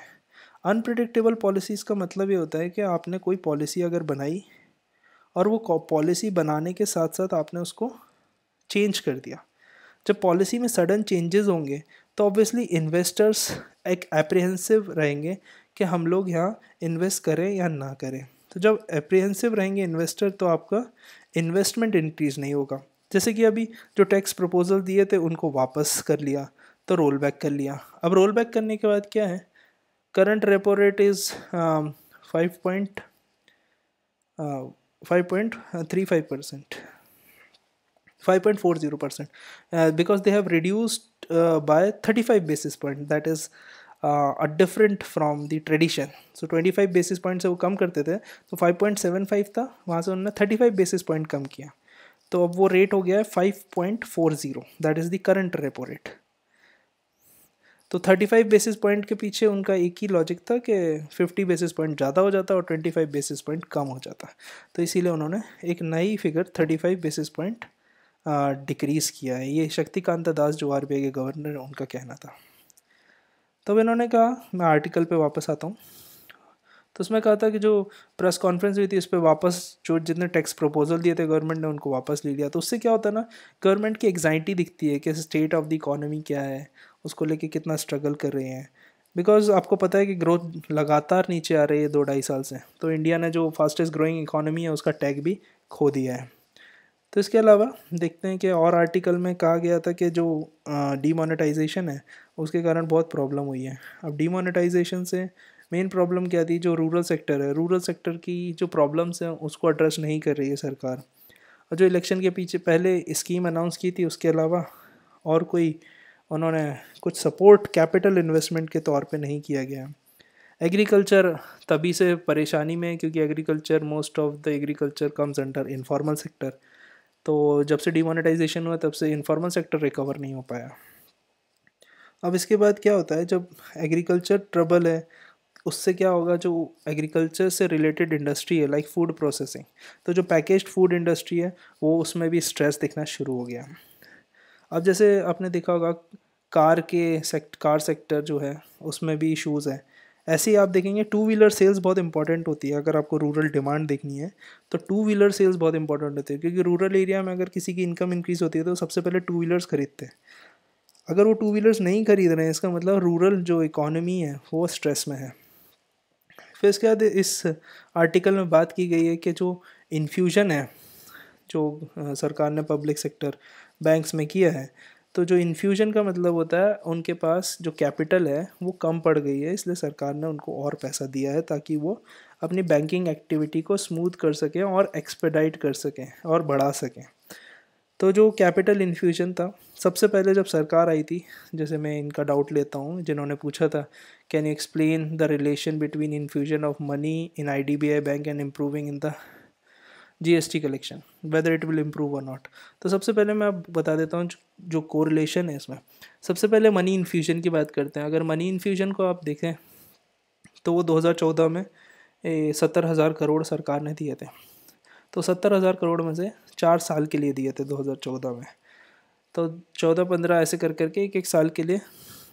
अनप्रडिक्टेबल पॉलिसीज़ का मतलब ये होता है कि आपने कोई पॉलिसी अगर बनाई और वो पॉलिसी बनाने के साथ साथ आपने उसको चेंज कर दिया। जब पॉलिसी में सडन चेंजेस होंगे तो ऑब्वियसली इन्वेस्टर्स एक एप्रीहेंसिव रहेंगे कि हम लोग यहाँ इन्वेस्ट करें या ना करें। तो जब एप्रीहेंसिव रहेंगे इन्वेस्टर तो आपका इन्वेस्टमेंट इंक्रीज़ नहीं होगा। जैसे कि अभी जो टैक्स प्रपोजल दिए थे, उनको वापस कर लिया तो रोल बैक कर लिया। अब रोल बैक करने के बाद क्या है? Current repo rate is five point five point three five percent five point four zero percent because they have reduced by thirty five basis point that is a different from the tradition so twenty five basis point से वो कम करते थे तो five point seven five था, वहाँ से उन्होंने thirty five basis point कम किया। तो अब वो रेट हो गया है five point four zero that is the current repo rate तो थर्टी फाइव बेसिस पॉइंट के पीछे उनका एक ही लॉजिक था कि फिफ्टी बेसिस पॉइंट ज़्यादा हो जाता और ट्वेंटी फाइव बेसिस पॉइंट कम हो जाता। तो इसीलिए उन्होंने एक नई figure thirty five basis point decrease किया है। ये शक्तिकांता दास जो आरबीआई के गवर्नर उनका कहना था। तब तो इन्होंने कहा, मैं आर्टिकल पे वापस आता हूँ। तो उसमें कहा था कि जो प्रेस कॉन्फ्रेंस हुई थी, उस पर वापस जो जितने टैक्स प्रपोजल दिए थे गवर्नमेंट ने, उनको वापस ले लिया। तो उससे क्या होता है ना, गवर्नमेंट की एग्जाइटी दिखती है कि स्टेट ऑफ़ द इकोनॉमी क्या है, उसको लेके कितना स्ट्रगल कर रहे हैं। बिकॉज़ आपको पता है कि ग्रोथ लगातार नीचे आ रही है दो ढाई साल से। तो इंडिया ने जो फास्टेस्ट ग्रोइंग इकोनॉमी है, उसका टैग भी खो दिया है। तो इसके अलावा देखते हैं कि और आर्टिकल में कहा गया था कि जो डीमोनेटाइजेशन है, उसके कारण बहुत प्रॉब्लम हुई है। अब डीमोनेटाइजेशन से मेन प्रॉब्लम क्या थी? जो रूरल सेक्टर है रूरल सेक्टर की जो प्रॉब्लम्स हैं, उसको एड्रेस नहीं कर रही है सरकार। और जो इलेक्शन के पीछे, पहले स्कीम अनाउंस की थी, उसके अलावा और कोई उन्होंने कुछ सपोर्ट कैपिटल इन्वेस्टमेंट के तौर पे नहीं किया गया। एग्रीकल्चर तभी से परेशानी में क्योंकि agriculture most of the agriculture comes under informal sector तो जब से डिमोनेटाइजेशन हुआ, तब से इनफॉर्मल सेक्टर रिकवर नहीं हो पाया। अब इसके बाद क्या होता है? जब एग्रीकल्चर ट्रबल है उससे क्या होगा, जो एग्रीकल्चर से रिलेटेड इंडस्ट्री है लाइक फ़ूड प्रोसेसिंग तो जो पैकेज्ड फ़ूड इंडस्ट्री है, वो उसमें भी स्ट्रेस दिखना शुरू हो गया। अब जैसे आपने देखा होगा, कार के सेक्ट कार सेक्टर जो है, उसमें भी इशूज़ हैं। ऐसे ही आप देखेंगे टू व्हीलर सेल्स बहुत इंपॉर्टेंट होती है। अगर आपको रूरल डिमांड देखनी है तो टू व्हीलर सेल्स बहुत इंपॉर्टेंट होती है। क्योंकि रूरल एरिया में अगर किसी की इनकम इंक्रीज़ होती है तो सबसे पहले टू व्हीलर्स खरीदते हैं। अगर वो टू व्हीलर्स नहीं खरीद रहे हैं, इसका मतलब रूरल जो इकॉनमी है, वो स्ट्रेस में है। फिर इसके बाद इस आर्टिकल में बात की गई है कि जो इन्फ्यूजन है, जो सरकार ने पब्लिक सेक्टर बैंक्स में किया है तो जो इन्फ्यूजन का मतलब होता है, उनके पास जो कैपिटल है, वो कम पड़ गई है, इसलिए सरकार ने उनको और पैसा दिया है ताकि वो अपनी बैंकिंग एक्टिविटी को स्मूथ कर सकें और एक्सपेडाइट कर सकें और बढ़ा सकें। तो जो कैपिटल इन्फ्यूजन था, सबसे पहले जब सरकार आई थी, जैसे मैं इनका डाउट लेता हूँ, जिन्होंने पूछा था can you explain the relation between infusion of money in I D B I bank and improving in the G S T collection whether it will improve और नॉट तो सबसे पहले मैं आप बता देता हूँ, जो कोरिलेशन है इसमें। सबसे पहले मनी इन्फ्यूजन की बात करते हैं। अगर मनी इन्फ्यूजन को आप देखें तो वो 2014 में सत्तर हज़ार करोड़ सरकार ने दिए थे। तो सत्तर हज़ार करोड़ में से चार साल के लिए दिए थे 2014 में। तो चौदह पंद्रह ऐसे कर करके एक एक साल के लिए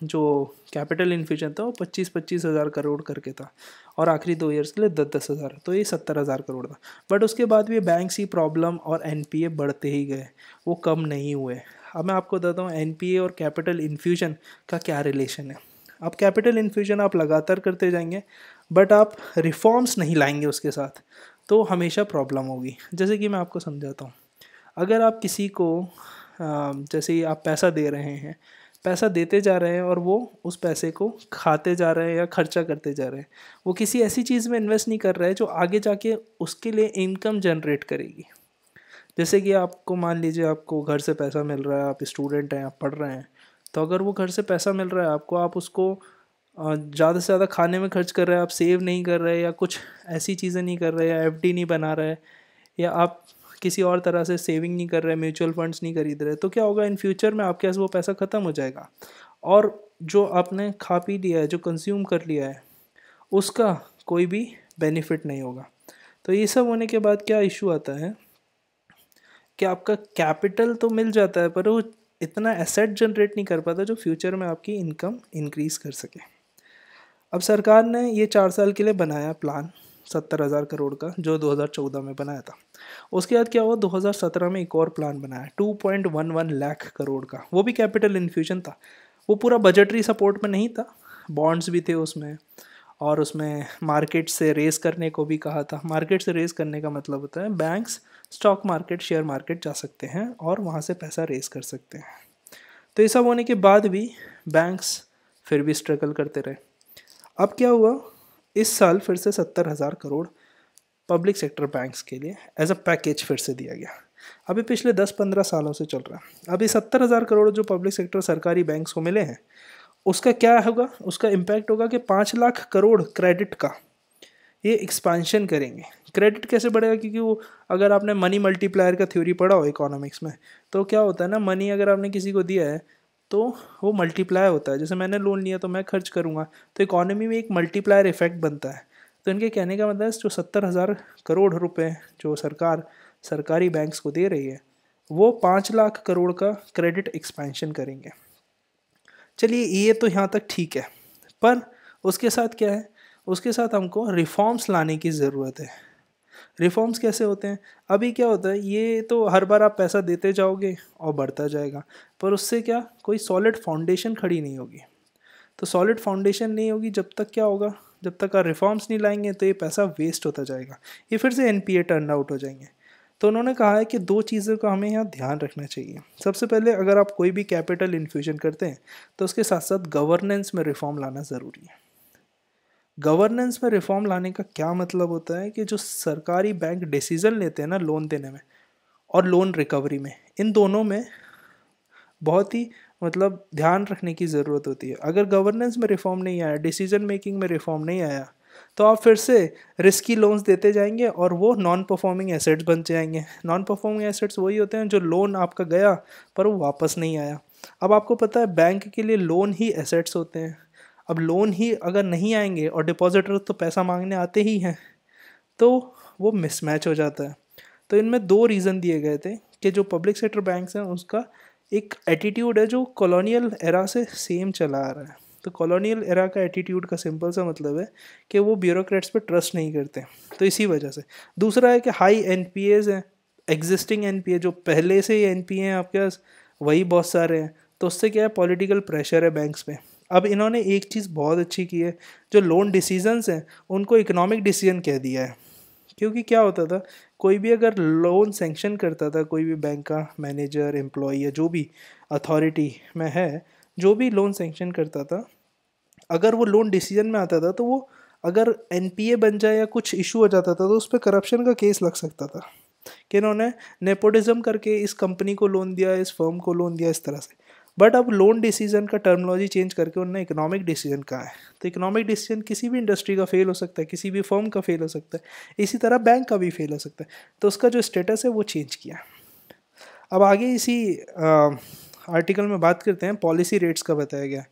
जो कैपिटल इन्फ्यूजन था वो पच्चीस पच्चीस हज़ार करोड़ करके था और आखिरी दो ईयर्स के लिए दस दस हज़ार। तो ये सत्तर हज़ार करोड़ था। बट उसके बाद भी बैंक सी प्रॉब्लम और एनपीए बढ़ते ही गए। वो कम नहीं हुए। अब मैं आपको बताता हूँ एन और कैपिटल इन्फ्यूजन का क्या रिलेशन है। अब कैपिटल इन्फ्यूजन आप लगातार करते जाएँगे बट आप रिफॉर्म्स नहीं लाएँगे उसके साथ। तो हमेशा प्रॉब्लम होगी। जैसे कि मैं आपको समझाता हूँ। अगर आप किसी को जैसे आप पैसा दे रहे हैं, पैसा देते जा रहे हैं और वो उस पैसे को खाते जा रहे हैं या खर्चा करते जा रहे हैं, वो किसी ऐसी चीज़ में इन्वेस्ट नहीं कर रहे हैं जो आगे जाके उसके लिए इनकम जनरेट करेगी। जैसे कि आपको मान लीजिए आपको घर से पैसा मिल रहा है, आप स्टूडेंट हैं, आप पढ़ रहे हैं तो अगर वो घर से पैसा मिल रहा है आपको, आप उसको ज़्यादा से ज़्यादा खाने में खर्च कर रहे हैं, आप सेव नहीं कर रहे या कुछ ऐसी चीज़ें नहीं कर रहे या एफ़ नहीं बना रहे या आप किसी और तरह से सेविंग नहीं कर रहे, म्यूचुअल फंड्स नहीं खरीद रहे तो क्या होगा इन फ्यूचर में आपके पास वो पैसा ख़त्म हो जाएगा। और जो आपने खा पी लिया है, जो कंज्यूम कर लिया है, उसका कोई भी बेनिफिट नहीं होगा। तो ये सब होने के बाद क्या इशू आता है कि आपका कैपिटल तो मिल जाता है, पर वो इतना एसेट जनरेट नहीं कर पाता जो फ्यूचर में आपकी इनकम इंक्रीज़ कर सके। अब सरकार ने ये चार साल के लिए बनाया प्लान सत्तर हज़ार करोड़ का, जो 2014 में बनाया था। उसके बाद क्या हुआ? 2017 में एक और प्लान बनाया 2.11 लाख करोड़ का। वो भी कैपिटल इन्फ्यूजन था। वो पूरा बजटरी सपोर्ट में नहीं था। बॉन्ड्स भी थे उसमें, और उसमें मार्केट से रेस करने को भी कहा था। मार्केट से रेस करने का मतलब होता है banks stock market share market जा सकते हैं, और वहाँ से पैसा रेस कर सकते हैं। तो ये सब होने के बाद भी बैंक्स फिर भी स्ट्रगल करते रहे। अब क्या हुआ? इस साल फिर से सत्तर हज़ार करोड़ पब्लिक सेक्टर बैंक्स के लिए एज अ पैकेज फिर से दिया गया। अभी पिछले दस पंद्रह सालों से चल रहा है। अभी सत्तर हज़ार करोड़ जो पब्लिक सेक्टर सरकारी बैंक्स को मिले हैं, उसका क्या होगा? उसका इम्पैक्ट होगा कि पाँच लाख करोड़ क्रेडिट का ये एक्सपांशन करेंगे। क्रेडिट कैसे बढ़ेगा? क्योंकि वो अगर आपने मनी मल्टीप्लायर का थ्योरी पढ़ा हो इकोनॉमिक्स में तो क्या होता है ना मनी अगर आपने किसी को दिया है तो वो मल्टीप्लाई होता है। जैसे मैंने लोन लिया तो मैं खर्च करूँगा तो इकोनॉमी में एक मल्टीप्लायर इफ़ेक्ट बनता है। तो इनके कहने का मतलब जो सत्तर हज़ार करोड़ रुपए जो सरकार, सरकारी बैंक्स को दे रही है, वो पाँच लाख करोड़ का क्रेडिट एक्सपेंशन करेंगे। चलिए, ये तो यहाँ तक ठीक है। पर उसके साथ क्या है? उसके साथ हमको रिफॉर्म्स लाने की ज़रूरत है। रिफॉर्म्स कैसे होते हैं? अभी क्या होता है, ये तो हर बार आप पैसा देते जाओगे और बढ़ता जाएगा, पर उससे क्या, कोई सॉलिड फाउंडेशन खड़ी नहीं होगी। तो सॉलिड फाउंडेशन नहीं होगी, जब तक क्या होगा, जब तक आप रिफॉर्म्स नहीं लाएँगे तो ये पैसा वेस्ट होता जाएगा, ये फिर से एन पी टर्न आउट हो जाएँगे। तो उन्होंने कहा है कि दो चीज़ों का हमें यहाँ ध्यान रखना चाहिए। सबसे पहले अगर आप कोई भी कैपिटल इन्फ्यूजन करते हैं तो उसके साथ साथ गवर्नेंस में रिफॉर्म लाना ज़रूरी है। गवर्नेंस में रिफॉर्म लाने का क्या मतलब होता है कि जो सरकारी बैंक डिसीज़न लेते हैं ना लोन देने में और लोन रिकवरी में, इन दोनों में बहुत ही मतलब ध्यान रखने की ज़रूरत होती है। अगर गवर्नेंस में रिफॉर्म नहीं आया, डिसीज़न मेकिंग में रिफॉर्म नहीं आया तो आप फिर से रिस्की लोन्स देते जाएँगे और वो नॉन परफॉर्मिंग एसेट्स बन जाएँगे। नॉन परफॉर्मिंग एसेट्स वही होते हैं जो लोन आपका गया पर वो वापस नहीं आया। अब आपको पता है, बैंक के लिए लोन ही एसेट्स होते हैं। अब लोन ही अगर नहीं आएँगे और डिपॉजिटर तो पैसा मांगने आते ही हैं तो वो मिसमैच हो जाता है। तो इनमें दो रीज़न दिए गए थे कि जो पब्लिक सेक्टर बैंक्स हैं, उसका एक एटीट्यूड है जो कॉलोनियल एरा से सेम चला आ रहा है। तो कॉलोनियल एरा का एटीट्यूड का सिंपल सा मतलब है कि वो ब्यूरोक्रेट्स पे ट्रस्ट नहीं करते तो इसी वजह से। दूसरा है कि हाई एन पी एज हैं एग्जिस्टिंग एन पी ए जो पहले से ही एन पी ए हैं आपके पास, वही बहुत सारे हैं। तो उससे क्या है पॉलिटिकल प्रेशर है बैंक्स पे। अब इन्होंने एक चीज़ बहुत अच्छी की है, जो लोन डिसीजंस हैं, उनको इकोनॉमिक डिसीज़न कह दिया है। क्योंकि क्या होता था, कोई भी अगर लोन सेंक्शन करता था, कोई भी बैंक का मैनेजर एम्प्लॉय या जो भी अथॉरिटी में है, जो भी लोन सेंक्शन करता था, अगर वो लोन डिसीज़न में आता था तो वो अगर एन बन जाए या कुछ इशू हो जाता था तो उस पर करप्शन का केस लग सकता था। कि इन्होंने नेपोटिज्म करके इस कंपनी को लोन दिया, इस फर्म को लोन दिया, इस तरह से। बट अब लोन डिसीज़न का टर्मोलॉजी चेंज करके उन्होंने इकोनॉमिक डिसीज़न कहा है? तो इकोनॉमिक डिसीज़न किसी भी इंडस्ट्री का फेल हो सकता है, किसी भी फर्म का फेल हो सकता है, इसी तरह बैंक का भी फेल हो सकता है। तो उसका जो स्टेटस है वो चेंज किया। अब आगे इसी आर्टिकल में बात करते हैं पॉलिसी रेट्स का बताया गया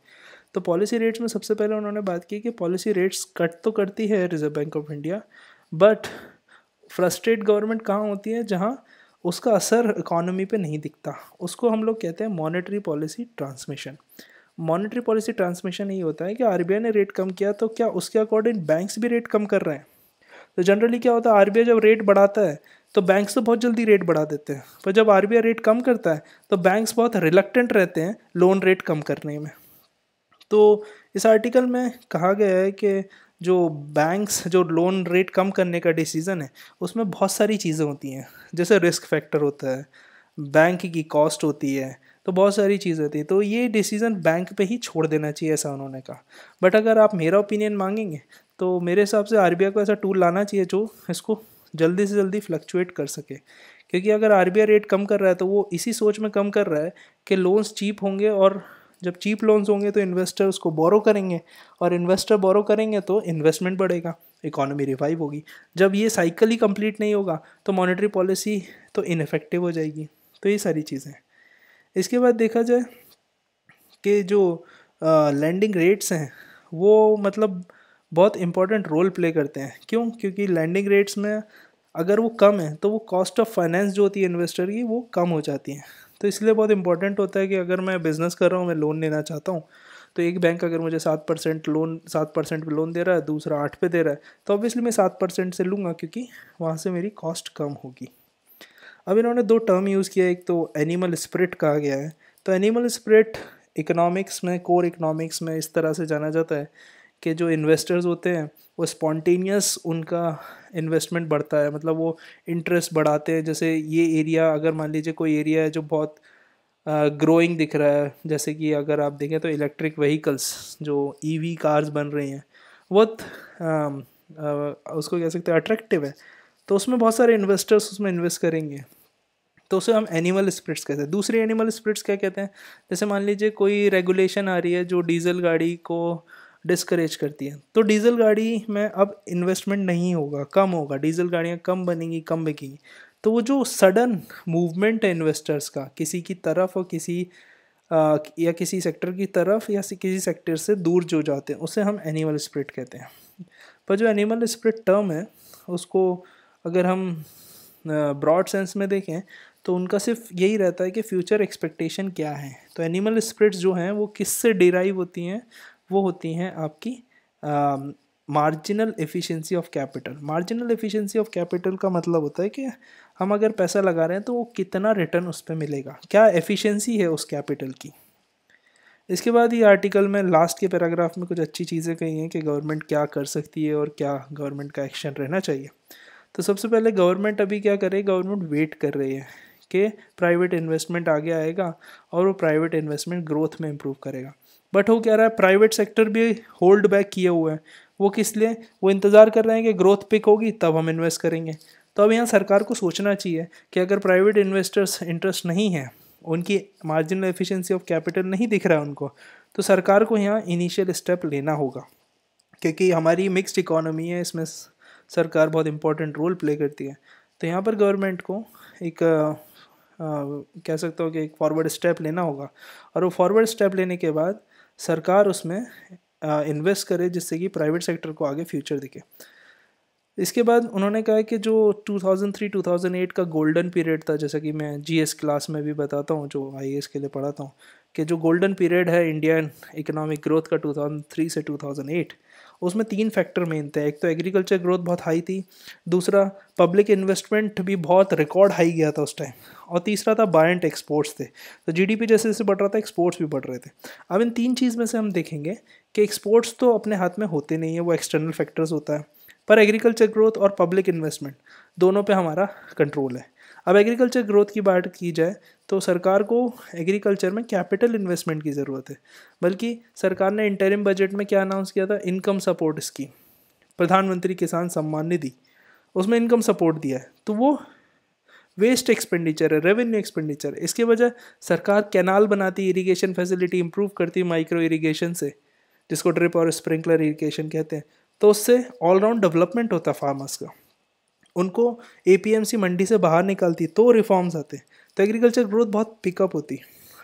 तो पॉलिसी रेट्स में सबसे पहले उन्होंने बात की कि पॉलिसी रेट्स कट तो करती है Reserve Bank of India but frustrate government कहाँ होती है? जहाँ उसका असर इकोनॉमी पे नहीं दिखता। उसको हम लोग कहते हैं monetary policy transmission monetary policy transmission ये होता है कि आरबीआई ने रेट कम किया तो क्या उसके अकॉर्डिंग बैंक्स भी रेट कम कर रहे हैं? तो जनरली क्या होता है आरबीआई जब रेट बढ़ाता है तो बैंक्स तो बहुत जल्दी रेट बढ़ा देते हैं। पर जब आरबीआई रेट कम करता है तो बैंक्स बहुत रिलक्टेंट रहते हैं लोन रेट कम करने में। तो इस आर्टिकल में कहा गया है कि जो बैंक्स जो लोन रेट कम करने का डिसीज़न है, उसमें बहुत सारी चीज़ें होती हैं। जैसे रिस्क फैक्टर होता है बैंक की कॉस्ट होती है तो बहुत सारी चीज़ें होती है। तो ये डिसीज़न बैंक पे ही छोड़ देना चाहिए ऐसा उन्होंने कहा। बट अगर आप मेरा ओपिनियन मांगेंगे तो मेरे हिसाब से आरबीआई को ऐसा टूल लाना चाहिए जो इसको जल्दी से जल्दी फ्लक्चुएट कर सके। क्योंकि अगर आरबीआई रेट कम कर रहा है तो वो इसी सोच में कम कर रहा है कि लोन्स चीप होंगे और जब चीप लोन्स होंगे तो इन्वेस्टर उसको बोरो करेंगे और इन्वेस्टर बोरो करेंगे तो इन्वेस्टमेंट बढ़ेगा इकोनॉमी रिवाइव होगी। जब ये साइकिल ही कंप्लीट नहीं होगा तो मॉनेटरी पॉलिसी तो इनफेक्टिव हो जाएगी। तो ये सारी चीज़ें इसके बाद देखा जाए कि जो लैंडिंग रेट्स हैं, वो मतलब बहुत इंपॉर्टेंट रोल प्ले करते हैं। क्यों? क्योंकि लैंडिंग रेट्स में अगर वो कम है तो वो कॉस्ट ऑफ़ फाइनेंस जो होती है इन्वेस्टर की, वो कम हो जाती है। तो इसलिए बहुत इंपॉर्टेंट होता है कि अगर मैं बिज़नेस कर रहा हूँ, मैं लोन लेना चाहता हूँ तो एक बैंक अगर मुझे सात परसेंट लोन सात परसेंट पे लोन दे रहा है, दूसरा आठ पे दे रहा है तो ऑब्वियसली मैं सात परसेंट से लूँगा क्योंकि वहाँ से मेरी कॉस्ट कम होगी। अब इन्होंने दो टर्म यूज़ किया, एक तो एनिमल स्प्रिट कहा गया है। तो एनिमल स्प्रिट इकोनॉमिक्स में कोर इकोनॉमिक्स में इस तरह से जाना जाता है कि जो इन्वेस्टर्स होते हैं, वो स्पॉन्टेनियस उनका इन्वेस्टमेंट बढ़ता है। मतलब वो इंटरेस्ट बढ़ाते हैं। जैसे ये एरिया अगर मान लीजिए कोई एरिया है जो बहुत ग्रोइंग दिख रहा है, जैसे कि अगर आप देखें तो इलेक्ट्रिक व्हीकल्स जो ईवी e कार्स बन रही हैं बहुत उसको कह सकते हैं अट्रैक्टिव है। तो उसमें बहुत सारे इन्वेस्टर्स उसमें इन्वेस्ट करेंगे। तो उसे हम एनिमल स्प्रिट्स कहते हैं। दूसरे एनिमल स्प्रिट्स क्या कहते हैं? जैसे मान लीजिए कोई रेगुलेशन आ रही है जो डीजल गाड़ी को डिस्करेज करती है। तो डीजल गाड़ी में अब इन्वेस्टमेंट नहीं होगा कम होगा। डीजल गाड़ियाँ कम बनेंगी कम बिकेंगी। तो वो जो सडन मूवमेंट है इन्वेस्टर्स का किसी की तरफ़ और किसी आ, या किसी सेक्टर की तरफ़ या किसी सेक्टर से दूर जो जाते हैं उसे हम एनिमल स्प्रिट कहते हैं। पर जो एनिमल स्प्रिट टर्म है उसको अगर हम ब्रॉड सेंस में देखें तो उनका सिर्फ़ यही रहता है कि फ्यूचर एक्सपेक्टेशन क्या है। तो एनिमल स्प्रिट्स जो हैं वो किस से डिराइव होती हैं? वो होती हैं आपकी marginal efficiency of capital marginal efficiency of capital का मतलब होता है कि हम अगर पैसा लगा रहे हैं तो वो कितना रिटर्न उस पर मिलेगा? क्या एफिशिएंसी है उस कैपिटल की? इसके बाद ये आर्टिकल में लास्ट के पैराग्राफ में कुछ अच्छी चीज़ें कही हैं कि गवर्नमेंट क्या कर सकती है और क्या गवर्नमेंट का एक्शन रहना चाहिए। तो सबसे पहले गवर्नमेंट अभी क्या करे गवर्नमेंट वेट कर रही है कि प्राइवेट इन्वेस्टमेंट आगे आएगा और वो प्राइवेट इन्वेस्टमेंट ग्रोथ में इम्प्रूव करेगा। बट वो कह रहा है प्राइवेट सेक्टर भी होल्ड बैक किए हुए हैं। वो किस लिए? वो इंतज़ार कर रहे हैं कि ग्रोथ पिक होगी तब हम इन्वेस्ट करेंगे। तो अब यहाँ सरकार को सोचना चाहिए कि अगर प्राइवेट इन्वेस्टर्स इंटरेस्ट नहीं है उनकी मार्जिनल एफिशिएंसी ऑफ़ कैपिटल नहीं दिख रहा है उनको तो सरकार को यहाँ इनिशियल स्टेप लेना होगा। क्योंकि हमारी मिक्स्ड इकोनॉमी है इसमें सरकार बहुत इंपॉर्टेंट रोल प्ले करती है। तो यहाँ पर गवर्नमेंट को एक आ, कह सकता हूँ कि एक फॉरवर्ड स्टेप लेना होगा। और वो फॉरवर्ड स्टेप लेने के बाद सरकार उसमें इन्वेस्ट करे जिससे कि प्राइवेट सेक्टर को आगे फ्यूचर दिखे। इसके बाद उन्होंने कहा कि जो 2003-2008 का गोल्डन पीरियड था, जैसा कि मैं जीएस क्लास में भी बताता हूँ, जो आईएएस के लिए पढ़ाता हूँ, कि जो गोल्डन पीरियड है इंडियन इकोनॉमिक ग्रोथ का 2003 से 2008 उसमें तीन फैक्टर मेन थे। एक तो एग्रीकल्चर ग्रोथ बहुत हाई थी, दूसरा पब्लिक इन्वेस्टमेंट भी बहुत रिकॉर्ड हाई गया था उस टाइम और तीसरा था बायंट एक्सपोर्ट्स थे। तो जीडीपी जैसे जैसे बढ़ रहा था एक्सपोर्ट्स भी बढ़ रहे थे। अब इन तीन चीज़ में से हम देखेंगे कि एक्सपोर्ट्स तो अपने हाथ में होते नहीं है, वो एक्सटर्नल फैक्टर्स होता है, पर एग्रीकल्चर ग्रोथ और पब्लिक इन्वेस्टमेंट दोनों पे हमारा कंट्रोल है। अब एग्रीकल्चर ग्रोथ की बात की जाए तो सरकार को एग्रीकल्चर में कैपिटल इन्वेस्टमेंट की ज़रूरत है। बल्कि सरकार ने इंटरिम बजट में क्या अनाउंस किया था? इनकम सपोर्ट स्कीम प्रधानमंत्री किसान सम्मान निधि। उसमें इनकम सपोर्ट दिया है। तो वो वेस्ट एक्सपेंडिचर है रेवेन्यू एक्सपेंडिचर है। इसके वजह सरकार कैनाल बनाती इरीगेशन फैसिलिटी इंप्रूव करती माइक्रो इरीगेशन से, जिसको ड्रिप और स्प्रिंकलर इरीगेशन कहते हैं। तो उससे ऑलराउंड डेवलपमेंट होता फार्मर्स का। उनको एपीएमसी मंडी से बाहर निकालती तो रिफॉर्म्स आते तो एग्रीकल्चर ग्रोथ बहुत पिकअप होती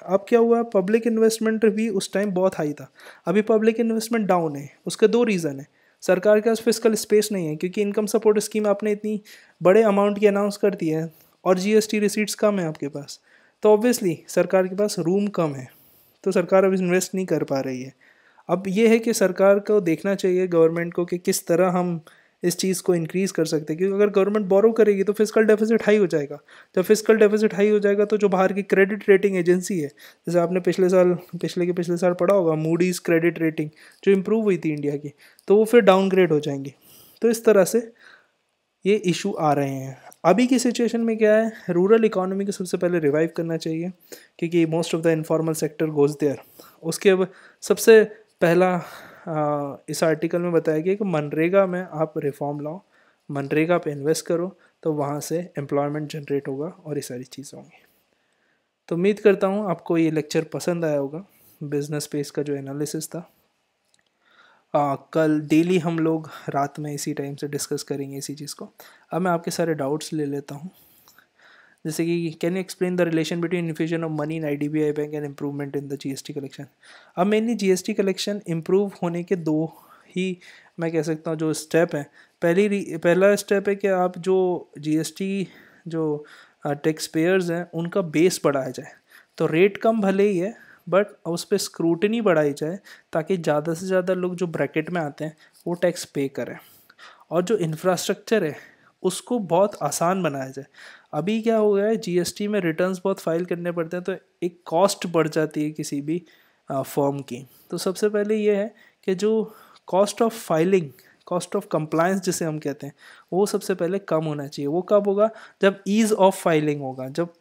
अब क्या हुआ पब्लिक इन्वेस्टमेंट भी उस टाइम बहुत हाई था। अभी पब्लिक इन्वेस्टमेंट डाउन है, उसके दो रीज़न है। सरकार के पास फ़िज़िकल स्पेस नहीं है, क्योंकि इनकम सपोर्ट स्कीम आपने इतनी बड़े अमाउंट की अनाउंस कर दी है और जीएसटी रिसीट्स कम है आपके पास। तो ऑब्वियसली सरकार के पास रूम कम है तो सरकार अब इन्वेस्ट नहीं कर पा रही है। अब ये है कि सरकार को देखना चाहिए गवर्नमेंट को कि किस तरह हम इस चीज़ को इंक्रीज़ कर सकते हैं। क्योंकि अगर गवर्नमेंट बोरो करेगी तो फ़िज़िकल डेफिसिट हाई हो जाएगा। जब फ़िज़िकल डेफिसिट हाई हो जाएगा तो जो बाहर की क्रेडिट रेटिंग एजेंसी है, जैसे आपने पिछले साल, पिछले के पिछले साल पढ़ा होगा मूडीज़ क्रेडिट रेटिंग जो इम्प्रूव हुई थी इंडिया की तो वो फिर डाउनग्रेड हो जाएँगी। तो इस तरह से ये इशू आ रहे हैं। अभी की सिचुएशन में क्या है? रूरल इकोनॉमी को सबसे पहले रिवाइव करना चाहिए, क्योंकि most of the informal sector goes there उसके अब सबसे पहला इस आर्टिकल में बताया गया कि मनरेगा में आप रिफॉर्म लाओ मनरेगा पे इन्वेस्ट करो तो वहाँ से एम्प्लॉयमेंट जनरेट होगा और ये सारी चीज़ें होंगी। तो उम्मीद करता हूँ आपको ये लेक्चर पसंद आया होगा बिज़नेस स्पेस का जो एनालिसिस था। आ, कल डेली हम लोग रात में इसी टाइम से डिस्कस करेंगे इसी चीज़ को। अब मैं आपके सारे डाउट्स ले लेता हूँ। जैसे कि can you explain the relation between infusion of money in I D B I bank and improvement in the G S T collection अब mainly G S T collection improve होने के दो ही, मैं कह सकता हूँ, जो स्टेप हैं। पहली पहला स्टेप है कि आप जो जी एस टी जो टैक्स पेयर्स हैं, उनका बेस बढ़ाया जाए। तो रेट कम भले ही है बट उस पर स्क्रूटनी बढ़ाई जाए, ताकि ज़्यादा से ज़्यादा लोग जो ब्रैकेट में आते हैं, वो टैक्स पे करें। और जो इंफ्रास्ट्रक्चर है, उसको बहुत आसान बनाया जाए। अभी क्या हो गया है जीएसटी में रिटर्न्स बहुत फ़ाइल करने पड़ते हैं तो एक कॉस्ट बढ़ जाती है किसी भी फॉर्म की। तो सबसे पहले ये है कि जो cost of filing cost of compliance जिसे हम कहते हैं, वो सबसे पहले कम होना चाहिए। वो कब होगा? जब ईज़ ऑफ़ फाइलिंग होगा, जब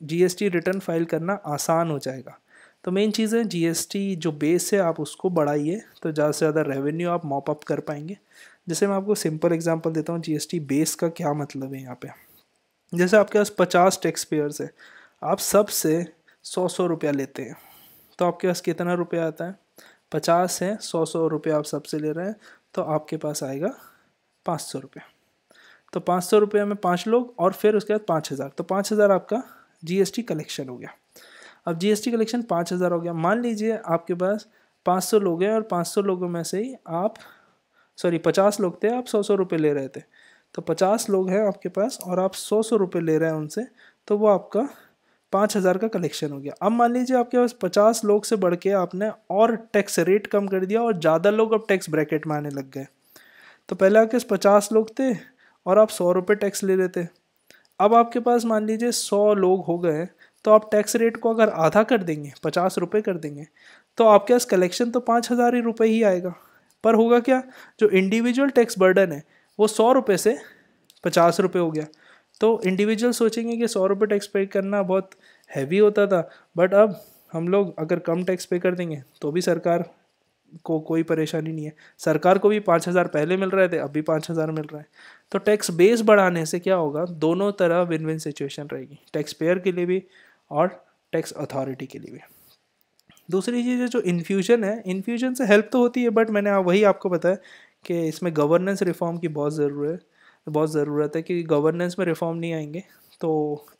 जीएसटी रिटर्न फ़ाइल करना आसान हो जाएगा। तो मेन चीज़ है जीएसटी जो बेस है, आप उसको बढ़ाइए तो ज़्यादा से ज़्यादा रेवेन्यू आप मॉप अप कर पाएँगे। जैसे मैं आपको सिंपल एग्जांपल देता हूँ जीएसटी बेस का क्या मतलब है यहाँ पे? जैसे आपके पास पचास टैक्स पेयर्स है, आप सबसे सौ सौ रुपया लेते हैं। तो आपके पास कितना रुपया आता है? पचास है, सौ सौ रुपया आप सबसे ले रहे हैं तो आपके पास आएगा पाँच सौ रुपया। तो पाँच सौ रुपये में पाँच लोग और फिर उसके बाद पाँच हज़ार। तो पाँच हज़ार आपका जीएसटी कलेक्शन हो गया। अब जीएसटी कलेक्शन पाँच हज़ार हो गया। मान लीजिए आपके पास पाँच सौ लोग हैं और पाँच सौ लोगों में से ही आप सॉरी पचास लोग थे, आप सौ सौ रुपये ले रहे थे। तो पचास लोग हैं आपके पास और आप सौ सौ रुपये ले रहे हैं उनसे तो वो आपका पाँच हज़ार का कलेक्शन हो गया। अब मान लीजिए आपके पास पचास लोग से बढ़ के आपने और टैक्स रेट कम कर दिया और ज़्यादा लोग अब टैक्स ब्रैकेट में आने लग गए। तो पहले आपके पास पचास लोग थे और आप सौ रुपये टैक्स ले लेते। अब आपके पास मान लीजिए सौ लोग हो गए तो आप टैक्स रेट को अगर आधा कर देंगे, पचास रुपये कर देंगे तो आपके पास कलेक्शन तो पाँच हज़ार ही रुपये ही आएगा। पर होगा क्या? जो इंडिविजुअल टैक्स बर्डन है वो सौ रुपये से पचास रुपये हो गया। तो इंडिविजुअल सोचेंगे कि सौ रुपये टैक्स पे करना बहुत हैवी होता था बट अब हम लोग अगर कम टैक्स पे कर देंगे तो भी सरकार को कोई परेशानी नहीं है। सरकार को भी पाँच हज़ार पहले मिल रहे थे, अब भी पाँच हज़ार मिल रहा है। तो टैक्स बेस बढ़ाने से क्या होगा? दोनों तरह विन विन सिचुएशन रहेगी टैक्स पेयर के लिए भी और टैक्स अथॉरिटी के लिए भी। दूसरी चीज़ है जो इन्फ्यूजन है। इन्फ्यूजन से हेल्प तो होती है बट मैंने वही आपको बताया कि इसमें गवर्नेंस रिफॉर्म की बहुत ज़रूरत है, बहुत ज़रूरत है कि गवर्नेंस में रिफॉर्म नहीं आएँगे तो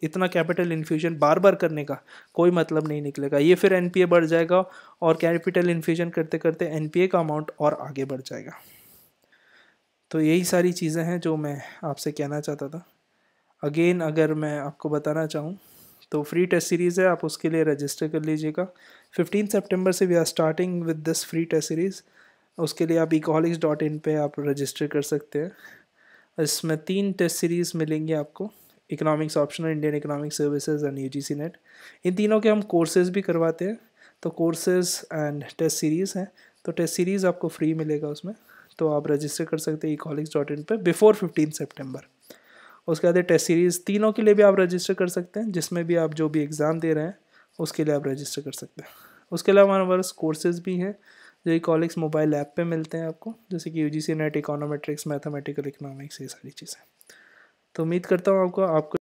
इतना कैपिटल इन्फ्यूजन बार बार करने का कोई मतलब नहीं निकलेगा। ये फिर एनपीए बढ़ जाएगा और कैपिटल इन्फ्यूजन करते करते एन का अमाउंट और आगे बढ़ जाएगा। तो यही सारी चीज़ें हैं जो मैं आपसे कहना चाहता था। अगेन अगर मैं आपको बताना चाहूँ तो फ्री टेस्ट सीरीज़ है, आप उसके लिए रजिस्टर कर लीजिएगा। फिफ्टीन सेप्टेम्बर से we are starting with this free test series उसके लिए आप इकोहॉलिक्स डॉट इन पर आप रजिस्टर कर सकते हैं। इसमें तीन टेस्ट सीरीज़ मिलेंगी आपको economics optional Indian economic services and U G C NET इन तीनों के हम कोर्सेज भी करवाते हैं तो कोर्सेज एंड टेस्ट सीरीज़ हैं तो टेस्ट सीरीज़ आपको फ्री मिलेगा उसमें तो आप रजिस्टर कर सकते हैं ई डॉट इन पर बिफोर फिफ्टीन सेप्टेम्बर उसके बाद टेस्ट सीरीज़ तीनों के लिए भी आप रजिस्टर कर सकते हैं, जिसमें भी आप जो भी एग्ज़ाम दे रहे हैं, उसके लिए आप रजिस्टर कर सकते हैं। उसके अलावा हमारे पास कोर्सेज़ भी हैं जो इकोलिक्स मोबाइल ऐप पे मिलते हैं आपको, जैसे कि U G C NET econometrics mathematical economics ये सारी चीज़ें। तो उम्मीद करता हूँ आपको आपको